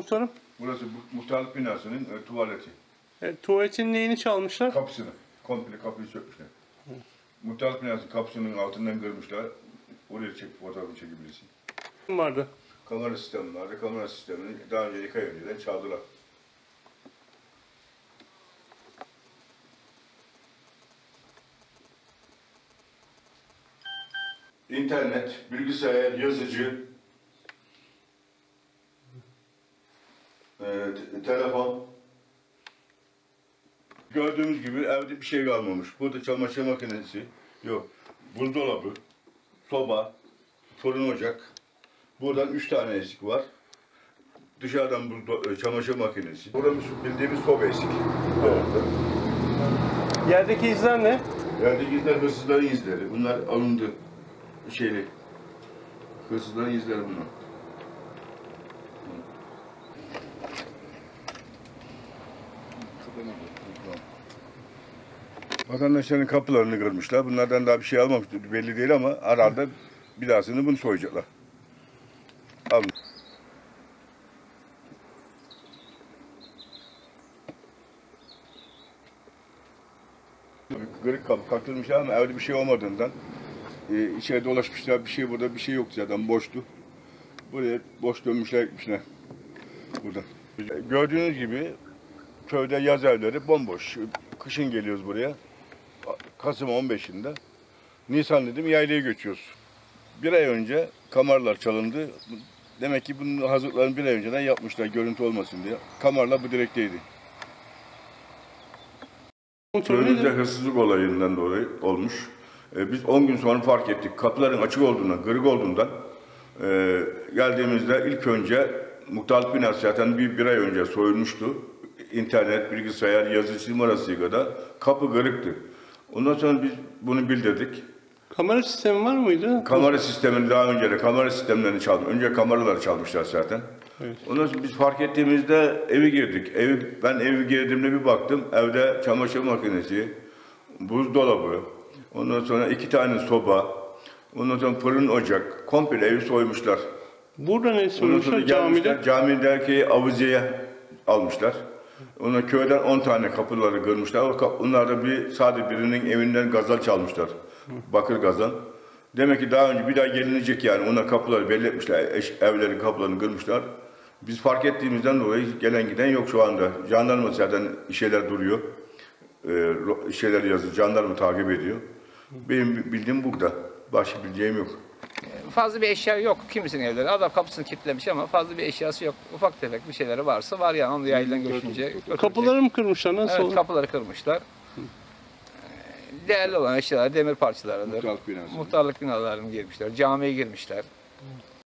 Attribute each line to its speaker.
Speaker 1: Muhtarım,
Speaker 2: Burası bu- muhtarlık binasının e, tuvaleti.
Speaker 1: e, tuvaletin neyini çalmışlar?
Speaker 2: Kapısını. Komple kapıyı sökmüşler. Muhtarlık binasının kapısının altından kırmışlar. Oraya çek, fotoğrafını çekebilirsin.
Speaker 1: vardı.
Speaker 2: Kamera sistemi vardı. Kamera sistemini daha önce iki ay önceden çaldılar. İnternet, bilgisayar, yazıcı, e, te- telefon. Gördüğümüz gibi evde bir şey kalmamış. Burada çamaşır makinesi yok. Buzdolabı, soba, fırın ocak. Buradan üç tane eksik var. Dışarıdan buzdo- e, çamaşır makinesi. Burada bildiğimiz soba eksik. Evet.
Speaker 1: Yerdeki izler ne?
Speaker 2: Yerdeki izler hırsızların izleri. Bunlar alındı. Şeyli. Hırsızların izleri bunlar. Vatandaşların kapılarını kırmışlar. Bunlardan daha bir şey almamış belli değil ama herhalde bir dahasını bunu soyacaklar. Alın. Kırık kapı katılmışlar ama evde bir şey olmadığından e, içeri dolaşmışlar. Bir şey burada bir şey yok zaten boştu. Buraya boş dönmüşler gitmişler. Burada. Gördüğünüz gibi köyde yaz evleri bomboş. Kışın geliyoruz buraya. Kasım 15'inde. Nisan dedim yaylaya göçüyoruz. Bir ay önce kamarlar çalındı. Demek ki bunun hazırlıklarını bir ay önceden yapmışlar görüntü olmasın diye. Kamarlar bu direkteydi.
Speaker 1: Nedir?
Speaker 2: hırsızlık olayından dolayı olmuş. Ee, biz 10 gün sonra fark ettik. Kapıların açık olduğundan, kırık olduğundan e, geldiğimizde ilk önce muhtarlık binası zaten bir, bir ay önce soyulmuştu. İnternet, bilgisayar, yazıcı numarası kadar kapı kırıktı. Ondan sonra biz bunu bildirdik.
Speaker 1: Kamera sistemi var mıydı?
Speaker 2: Kamera sistemini daha önce de kamera sistemlerini çalmış. Önce kameraları çalmışlar zaten.
Speaker 1: Evet.
Speaker 2: Ondan sonra biz fark ettiğimizde evi girdik. Evi, ben evi girdiğimde bir baktım. Evde çamaşır makinesi, buzdolabı, ondan sonra iki tane soba, ondan sonra fırın ocak, komple evi soymuşlar.
Speaker 1: Burada ne
Speaker 2: gelmişler,
Speaker 1: Camide.
Speaker 2: camideki avizeyi almışlar. Ondan köyden 10 tane kapıları kırmışlar. O Onlar da bir sadece birinin evinden gazal çalmışlar. Bakır gazal. Demek ki daha önce bir daha gelinecek yani. Ona kapıları belli etmişler. Eş, evlerin kapılarını kırmışlar. Biz fark ettiğimizden dolayı gelen giden yok şu anda. Jandarma zaten şeyler duruyor. Ee, ro- şeyler yazıyor. Jandarma takip ediyor. Benim bildiğim burada. Başka bileceğim yok.
Speaker 3: Fazla bir eşya yok kimisinin evleri. Adam kapısını kilitlemiş ama fazla bir eşyası yok. Ufak tefek bir şeyleri varsa var yani onu yaylan göçünce.
Speaker 1: Kapıları mı kırmışlar? Nasıl
Speaker 3: Evet
Speaker 1: oldu?
Speaker 3: kapıları kırmışlar. Ee, Değerli olan eşyalar demir parçalarıdır.
Speaker 2: Muhtarlık.
Speaker 3: Muhtarlık binalarını girmişler. Camiye girmişler.